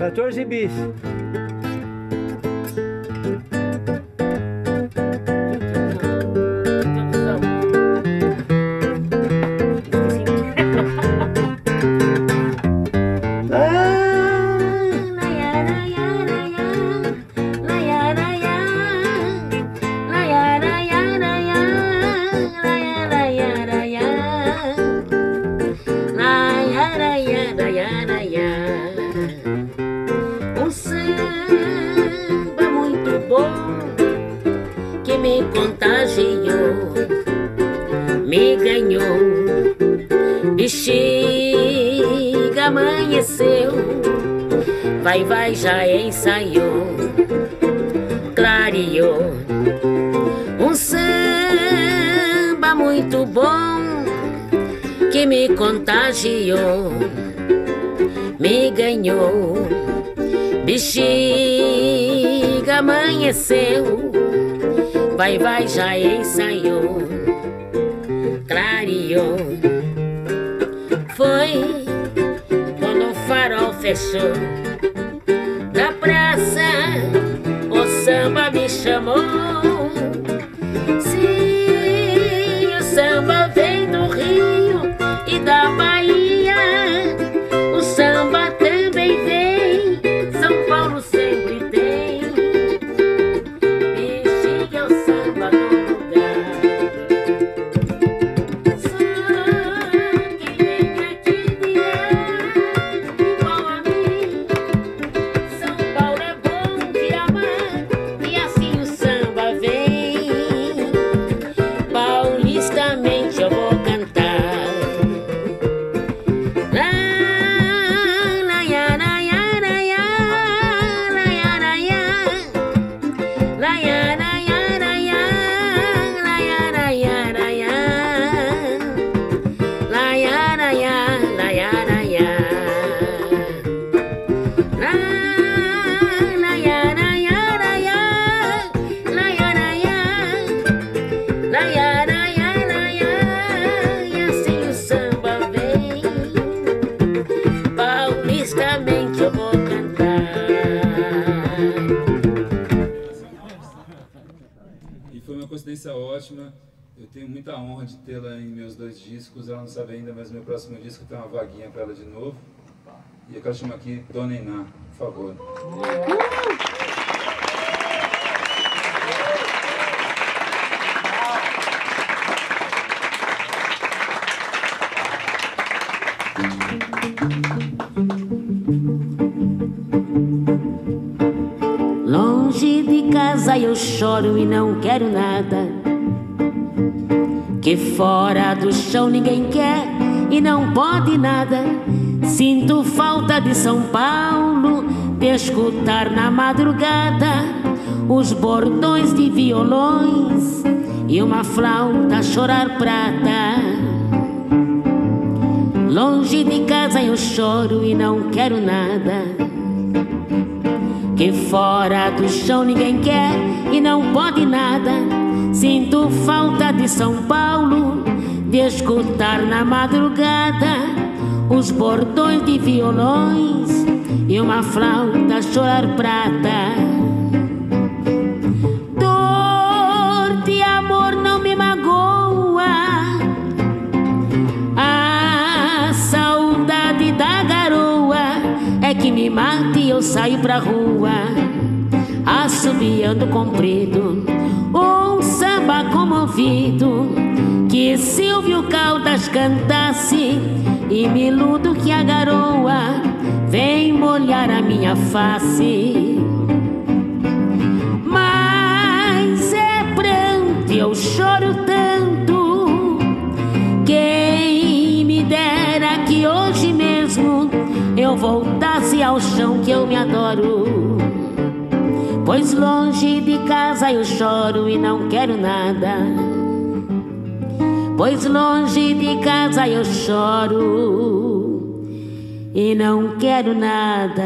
14 bis. Me contagiou, me ganhou. Bexiga amanheceu, vai, vai, já ensaiou, clareou. Um samba muito bom que me contagiou, me ganhou. Bexiga amanheceu, vai, vai, já ensaiou, clareou. Foi quando o farol fechou da praça, o samba me chamou. E foi uma coincidência ótima. Eu tenho muita honra de tê-la em meus dois discos. Ela não sabe ainda, mas meu próximo disco tem uma vaguinha para ela de novo. E eu quero chamar aqui Dona Iná, por favor. Casa eu choro e não quero nada. Que fora do chão ninguém quer e não pode nada. Sinto falta de São Paulo, de escutar na madrugada os bordões de violões e uma flauta chorar prata. Longe de casa eu choro e não quero nada. Que fora do chão ninguém quer e não pode nada. Sinto falta de São Paulo, de escutar na madrugada os bordões de violões e uma flauta chorar prata. Me mata e eu saio pra rua, assobiando comprido, um samba comovido, que Silvio Caldas cantasse, e me iludo que a garoa vem molhar a minha face. Ao chão que eu me adoro. Pois longe de casa eu choro e não quero nada. Pois longe de casa eu choro e não quero nada.